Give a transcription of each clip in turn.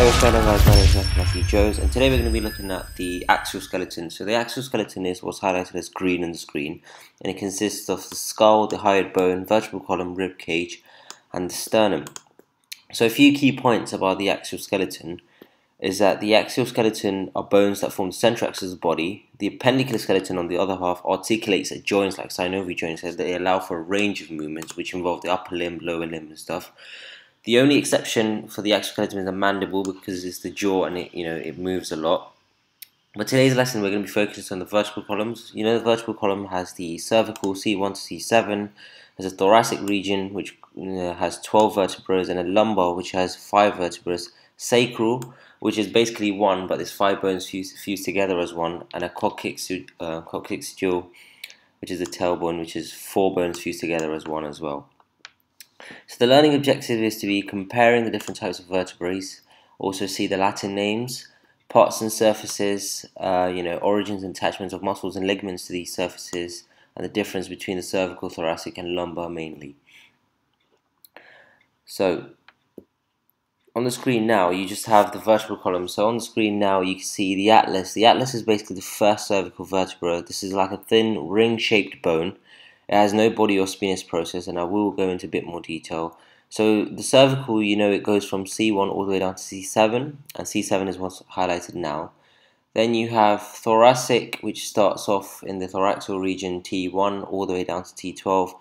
Hey what's going on guys, my name is Matthew Joes and today we're going to be looking at the axial skeleton. So the axial skeleton is what's highlighted as green on the screen and it consists of the skull, the hyoid bone, vertebral column, rib cage and the sternum. So a few key points about the axial skeleton is that the axial skeleton are bones that form the central axis of the body. The appendicular skeleton on the other half articulates at joints like synovial joints as they allow for a range of movements which involve the upper limb, lower limb and stuff. The only exception for the axial skeleton is the mandible because it's the jaw and it you know it moves a lot. But today's lesson we're going to be focusing on the vertebral columns. You know the vertebral column has the cervical C1 to C7, has a thoracic region which has 12 vertebrae and a lumbar which has 5 vertebrae, sacral which is basically one but there's 5 bones fused, fused together as one, and a coccyx, uh, coccygeal which is the tailbone which is 4 bones fused together as one as well. So the learning objective is to be comparing the different types of vertebrae, also see the Latin names, parts and surfaces, uh, you know, origins and attachments of muscles and ligaments to these surfaces, and the difference between the cervical, thoracic, and lumbar mainly. So on the screen now, you just have the vertebral column. So on the screen now, you can see the atlas. The atlas is basically the first cervical vertebra. This is like a thin ring-shaped bone it has no body or spinous process, and I will go into a bit more detail. So the cervical, you know, it goes from C1 all the way down to C7, and C7 is what's highlighted now. Then you have thoracic, which starts off in the thoracic region T1 all the way down to T12.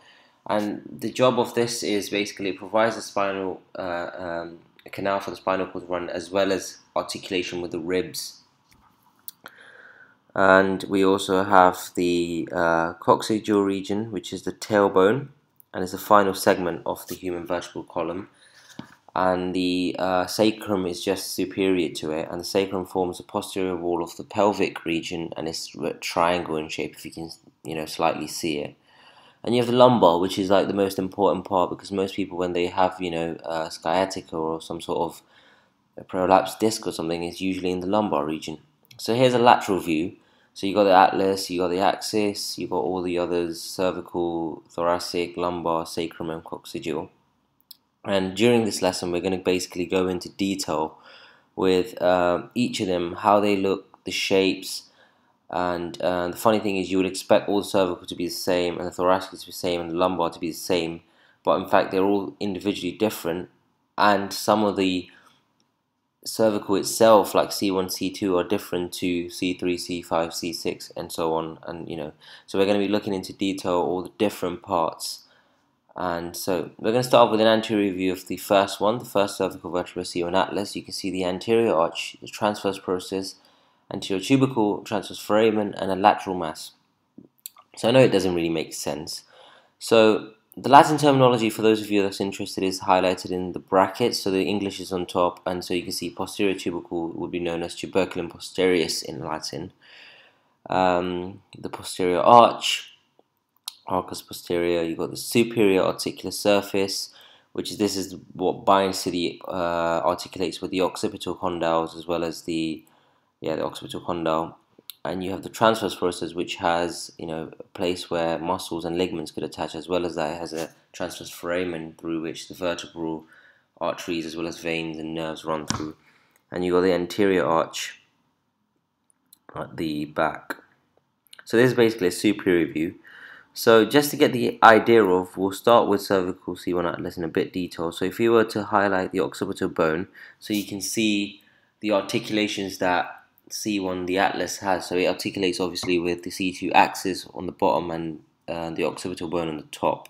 And the job of this is basically it provides a spinal uh, um, canal for the spinal cord to run, as well as articulation with the ribs and we also have the uh, coccygeal region which is the tailbone and is the final segment of the human vertebral column. And the uh, sacrum is just superior to it and the sacrum forms the posterior wall of the pelvic region and it's triangle in shape if you can you know slightly see it. And you have the lumbar which is like the most important part because most people when they have you know uh, sciatica or some sort of prolapsed disc or something is usually in the lumbar region. So here's a lateral view. So you got the atlas, you got the axis, you got all the others, cervical, thoracic, lumbar, sacrum, and coccygeal. And during this lesson, we're going to basically go into detail with uh, each of them, how they look, the shapes, and uh, the funny thing is you would expect all the cervical to be the same, and the thoracic to be the same, and the lumbar to be the same, but in fact they're all individually different, and some of the cervical itself, like C1, C2, are different to C3, C5, C6, and so on. And you know, so we're going to be looking into detail all the different parts. And so we're going to start with an anterior view of the first one, the first cervical vertebra C1 atlas. You can see the anterior arch, the transverse process, anterior tubercle, transverse foramen, and a lateral mass. So I know it doesn't really make sense. So the Latin terminology, for those of you that's interested, is highlighted in the brackets, so the English is on top, and so you can see posterior tubercle would be known as tuberculum posterius in Latin. Um, the posterior arch, arcus posterior, you've got the superior articular surface, which is this is what binds to the uh, articulates with the occipital condyles as well as the yeah the occipital condyle and you have the transverse process which has you know a place where muscles and ligaments could attach as well as that it has a transverse foramen through which the vertebral arteries as well as veins and nerves run through. And you got the anterior arch at the back. So this is basically a superior view. So just to get the idea of we'll start with cervical C1 atlas in a bit detail. So if you were to highlight the occipital bone so you can see the articulations that C1 the atlas has. So it articulates obviously with the C2 axis on the bottom and uh, the occipital bone on the top.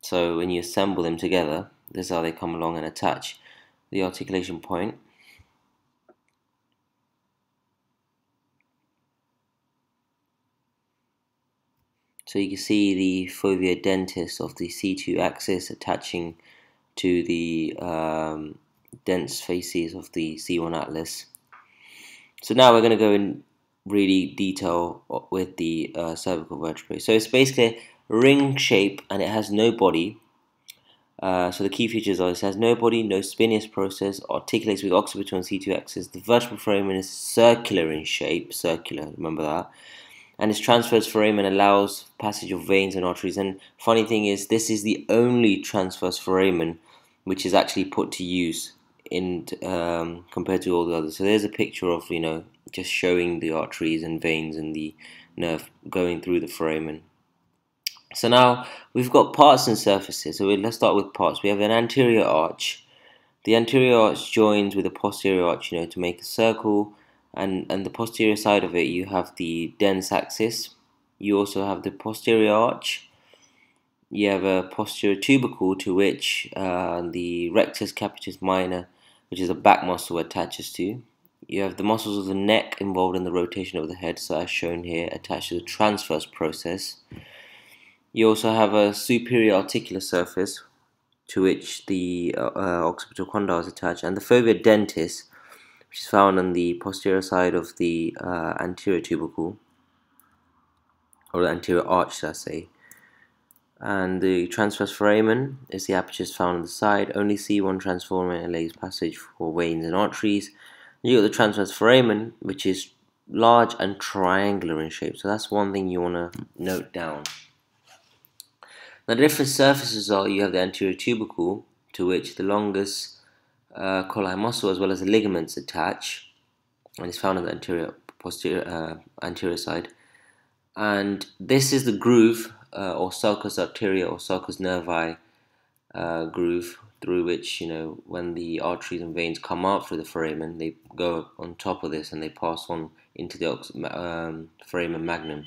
So when you assemble them together, this is how they come along and attach the articulation point. So you can see the fovea dentis of the C2 axis attaching to the um, dense faces of the C1 atlas. So now we're going to go in really detail with the uh, cervical vertebrae. So it's basically a ring shape and it has no body. Uh, so the key features are it has no body, no spinous process, articulates with occipital and C2 axis. The vertebral foramen is circular in shape, circular, remember that. And its transverse foramen allows passage of veins and arteries. And funny thing is, this is the only transverse foramen which is actually put to use in um, compared to all the others. So there's a picture of you know just showing the arteries and veins and the nerve going through the foramen. So now we've got parts and surfaces. So let's start with parts. We have an anterior arch. The anterior arch joins with the posterior arch, you know, to make a circle. And, and the posterior side of it, you have the dens axis. You also have the posterior arch. You have a posterior tubercle to which uh, the rectus capitis minor, which is a back muscle, attaches to. You have the muscles of the neck involved in the rotation of the head, so as shown here, attached to the transverse process. You also have a superior articular surface to which the uh, uh, occipital condyle is attached, and the fovea dentis, which is found on the posterior side of the uh, anterior tubercle, or the anterior arch, should I say. And the transverse foramen is the apertures found on the side. Only C1 transforamen lays passage for veins and arteries. You got the transverse foramen, which is large and triangular in shape. So that's one thing you want to note down. Now the different surfaces are you have the anterior tubercle to which the longus uh, colli muscle as well as the ligaments attach and it's found on the anterior posterior uh, anterior side and this is the groove uh, or sulcus arteria or sulcus nervi uh, groove through which you know when the arteries and veins come out through the foramen they go on top of this and they pass on into the um, foramen magnum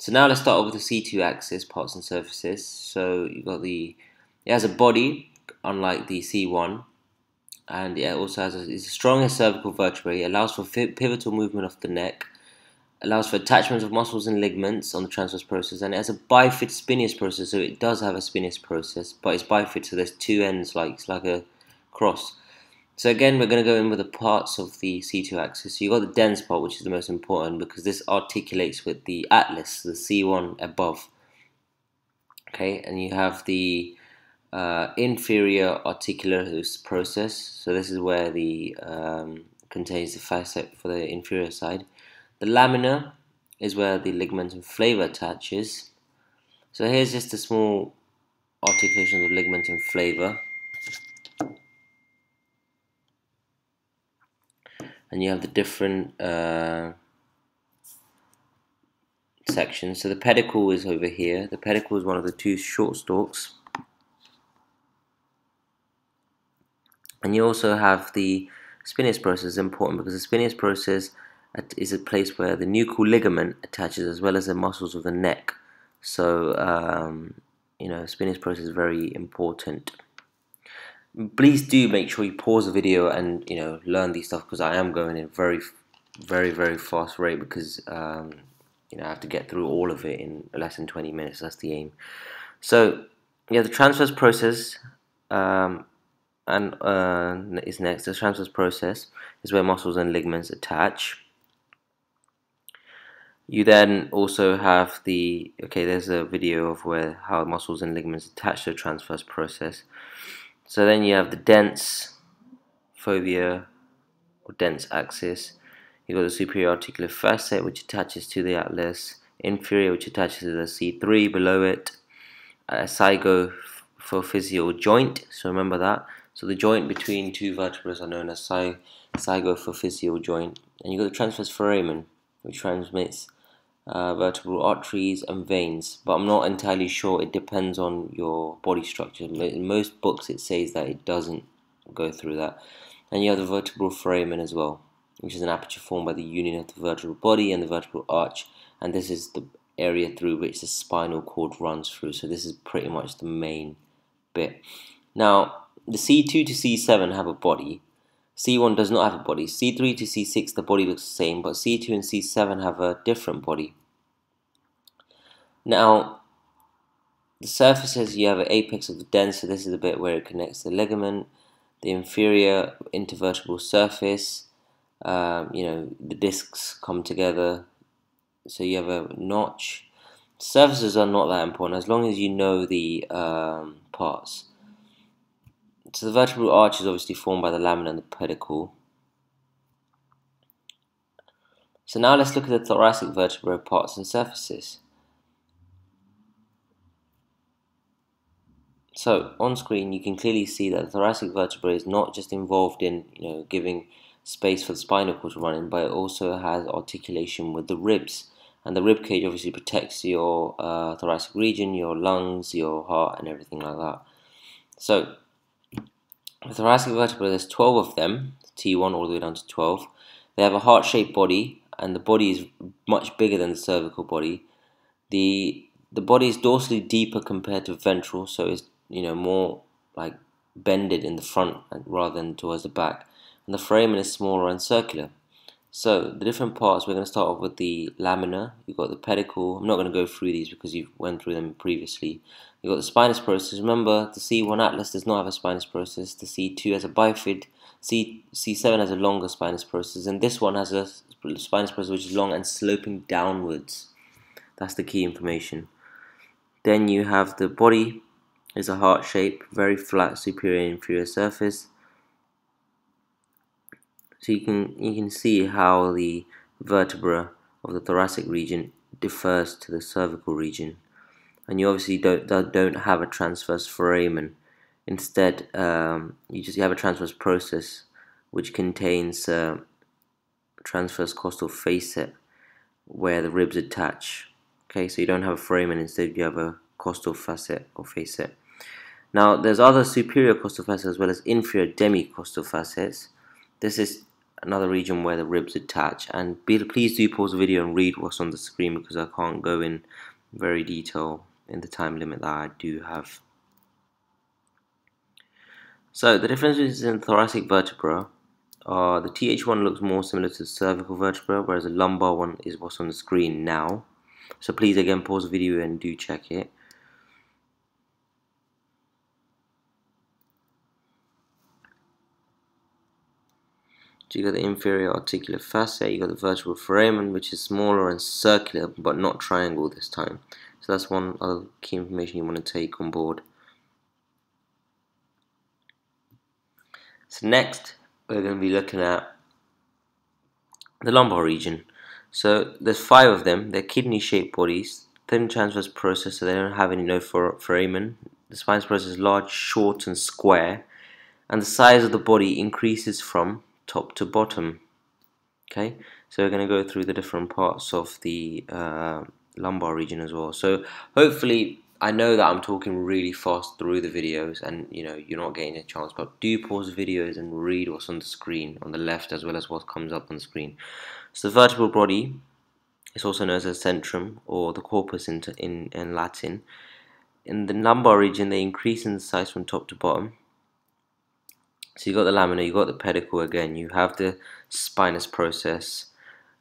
so now let's start off with the C2 axis, parts and surfaces. So you've got the, it has a body, unlike the C1, and it also has a, it's the strongest cervical vertebrae. It allows for pivotal movement of the neck, allows for attachments of muscles and ligaments on the transverse process, and it has a bifid spinous process. So it does have a spinous process, but it's bifid, so there's two ends, like it's like a cross. So again, we're going to go in with the parts of the C2 axis. So you've got the dens part, which is the most important because this articulates with the atlas, the C1 above. Okay, and you have the uh, inferior articular process. So this is where the um, contains the facet for the inferior side. The lamina is where the ligamentum flava attaches. So here's just a small articulation of ligamentum flava. and you have the different uh, sections. So the pedicle is over here. The pedicle is one of the two short stalks. And you also have the spinous process important because the spinous process is a place where the nuchal ligament attaches as well as the muscles of the neck. So, um, you know, spinous process is very important. Please do make sure you pause the video and you know learn these stuff because I am going in very very very fast rate because um, you know I have to get through all of it in less than 20 minutes. That's the aim. So yeah the transverse process um, and uh, is next. The transverse process is where muscles and ligaments attach you then also have the okay there's a video of where how muscles and ligaments attach to the transverse process so then you have the dens fovea or dense axis. You've got the superior articular facet which attaches to the atlas, inferior which attaches to the C3 below it, a zygophysial joint, so remember that. So the joint between two vertebrae are known as zygophysial joint. And you've got the transverse foramen which transmits uh, vertebral arteries and veins, but I'm not entirely sure. It depends on your body structure. In most books, it says that it doesn't go through that. And you have the vertebral foramen as well, which is an aperture formed by the union of the vertebral body and the vertebral arch, and this is the area through which the spinal cord runs through. So this is pretty much the main bit. Now, the C2 to C7 have a body. C1 does not have a body. C3 to C6, the body looks the same, but C2 and C7 have a different body. Now, the surfaces, you have an apex of the dens, so this is the bit where it connects the ligament, the inferior intervertebral surface, um, you know, the discs come together, so you have a notch. Surfaces are not that important as long as you know the um, parts. So the vertebral arch is obviously formed by the lamina and the pedicle. So now let's look at the thoracic vertebra parts and surfaces. So on screen you can clearly see that the thoracic vertebra is not just involved in you know giving space for the spinal cord to run in, but it also has articulation with the ribs. And the rib cage obviously protects your uh, thoracic region, your lungs, your heart, and everything like that. So the thoracic vertebrae, there's 12 of them, T1 all the way down to 12. They have a heart-shaped body, and the body is much bigger than the cervical body. The the body is dorsally deeper compared to ventral, so it's you know more like bended in the front rather than towards the back and the foramen is smaller and circular so the different parts we're going to start off with the lamina you've got the pedicle. I'm not going to go through these because you've went through them previously. You've got the spinous process. Remember the C1 atlas does not have a spinous process. The C2 has a bifid. C, C7 has a longer spinous process. And this one has a spinous process which is long and sloping downwards. That's the key information. Then you have the body. Is a heart shape, very flat superior and inferior surface. So you can you can see how the vertebra of the thoracic region differs to the cervical region, and you obviously don't don't have a transverse foramen. Instead, um, you just have a transverse process which contains uh, transverse costal facet where the ribs attach. Okay, so you don't have a foramen. Instead, you have a costal facet or facet. Now, there's other superior costal facets as well as inferior demi-costal facets. This is another region where the ribs attach. And be, please do pause the video and read what's on the screen because I can't go in very detail in the time limit that I do have. So the differences in thoracic vertebra are the TH1 looks more similar to the cervical vertebra, whereas the lumbar one is what's on the screen now. So please again pause the video and do check it. So you got the inferior articular facet, you got the vertebral foramen, which is smaller and circular, but not triangle this time. So that's one other key information you want to take on board. So next, we're going to be looking at the lumbar region. So there's five of them. They're kidney-shaped bodies, thin transverse process, so they don't have any no foramen. The spinous process is large, short, and square, and the size of the body increases from top to bottom. Okay? So we're going to go through the different parts of the uh, lumbar region as well. So hopefully I know that I'm talking really fast through the videos and you know you're not getting a chance but do pause the videos and read what's on the screen on the left as well as what comes up on the screen. So the vertebral body is also known as the centrum or the corpus in, in, in Latin. In the lumbar region they increase in size from top to bottom so you got the lamina, you got the pedicle again, you have the spinous process,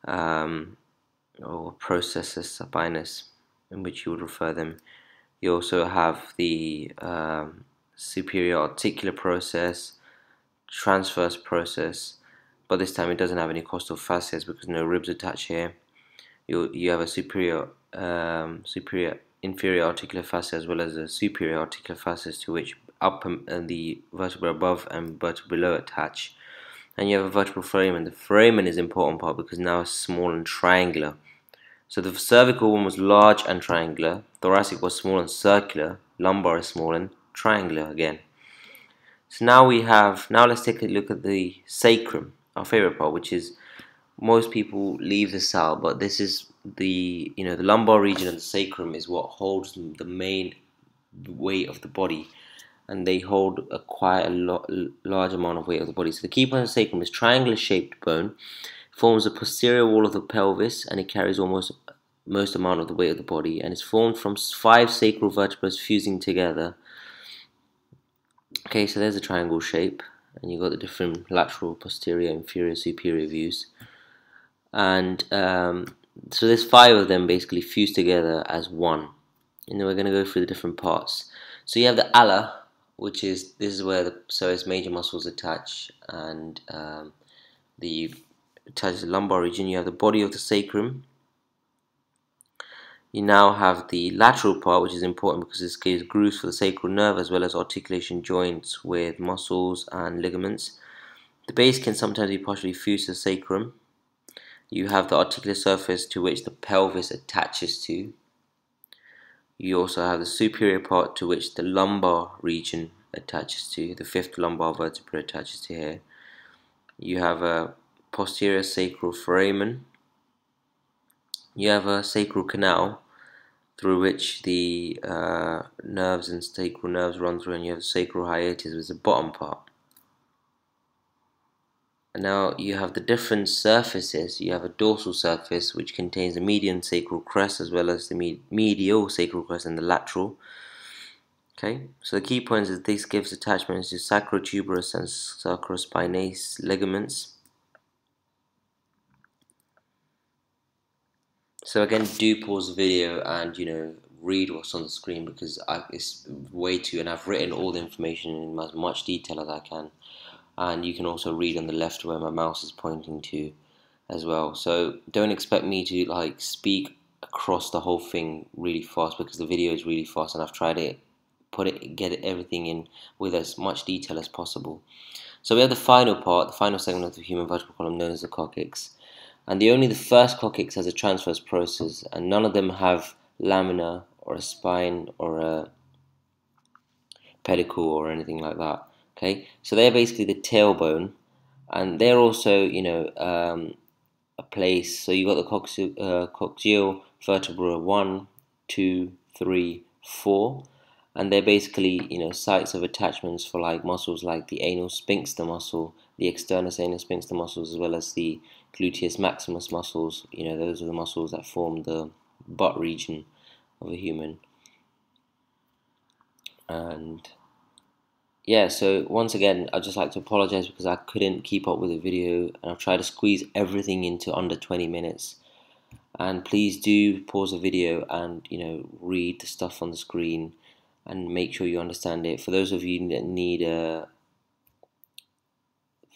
um, or processus spinous, in which you would refer them. You also have the um, superior articular process, transverse process, but this time it doesn't have any costal facets because no ribs attach here. You you have a superior um, superior inferior articular facet as well as a superior articular facet to which up and the vertebra above and vertebra below attach. And you have a vertebral foramen the foramen is important part because now it's small and triangular. So the cervical one was large and triangular thoracic was small and circular lumbar is small and triangular again. So now we have now let's take a look at the sacrum our favorite part which is most people leave this out but this is the you know the lumbar region and the sacrum is what holds the main weight of the body and they hold a quite a large amount of weight of the body. So the key point of the sacrum is triangular shaped bone, forms the posterior wall of the pelvis, and it carries almost most amount of the weight of the body, and it's formed from five sacral vertebrae fusing together. Okay, so there's a triangle shape, and you've got the different lateral, posterior, inferior, superior views, and um, so there's five of them basically fused together as one. And then we're going to go through the different parts. So you have the ala, which is this is where the psoas major muscles attach and um, the attaches the lumbar region. You have the body of the sacrum. You now have the lateral part, which is important because this gives grooves for the sacral nerve as well as articulation joints with muscles and ligaments. The base can sometimes be partially fused to the sacrum. You have the articular surface to which the pelvis attaches to. You also have the superior part to which the lumbar region attaches to, the fifth lumbar vertebra attaches to here. You have a posterior sacral foramen. You have a sacral canal through which the uh, nerves and sacral nerves run through, and you have a sacral hiatus, is the bottom part. And now you have the different surfaces. You have a dorsal surface which contains the median sacral crest as well as the med medial sacral crest and the lateral. Okay, so the key points is this gives attachments to sacrotuberous and sacrospinous ligaments. So again, do pause the video and you know read what's on the screen because I, it's way too, and I've written all the information in as much detail as I can and you can also read on the left where my mouse is pointing to as well. So don't expect me to like speak across the whole thing really fast because the video is really fast and I've tried it put it get everything in with as much detail as possible. So we have the final part the final segment of the human vertebral column known as the coccyx. And the only the first coccyx has a transverse process and none of them have lamina or a spine or a pedicle or anything like that Okay, so they're basically the tailbone, and they're also, you know, um, a place. So you've got the coccygeal, uh, coccygeal vertebra one, two, three, four, and they're basically, you know, sites of attachments for like muscles like the anal sphincter muscle, the externus anal sphincter muscles, as well as the gluteus maximus muscles. You know, those are the muscles that form the butt region of a human. And yeah, so once again, I'd just like to apologize because I couldn't keep up with the video and I've tried to squeeze everything into under 20 minutes. And please do pause the video and, you know, read the stuff on the screen and make sure you understand it. For those of you that need a,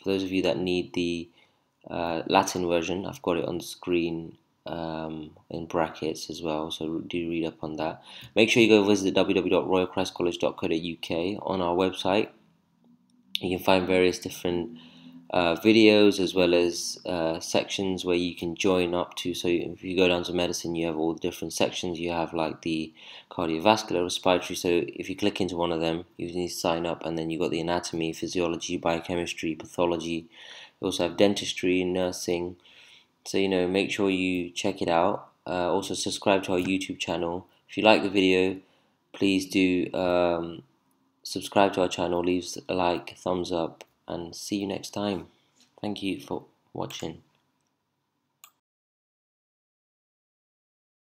for those of you that need the uh, Latin version, I've got it on the screen um, in brackets as well, so do read up on that. Make sure you go visit www.royalchristcollege.co.uk on our website. You can find various different uh, videos as well as uh, sections where you can join up to. So if you go down to medicine, you have all the different sections. You have like the cardiovascular, respiratory. So if you click into one of them, you need to sign up, and then you've got the anatomy, physiology, biochemistry, pathology. You also have dentistry, nursing so you know make sure you check it out. Uh, also subscribe to our youtube channel. If you like the video please do um, subscribe to our channel leave a like thumbs up and see you next time. Thank you for watching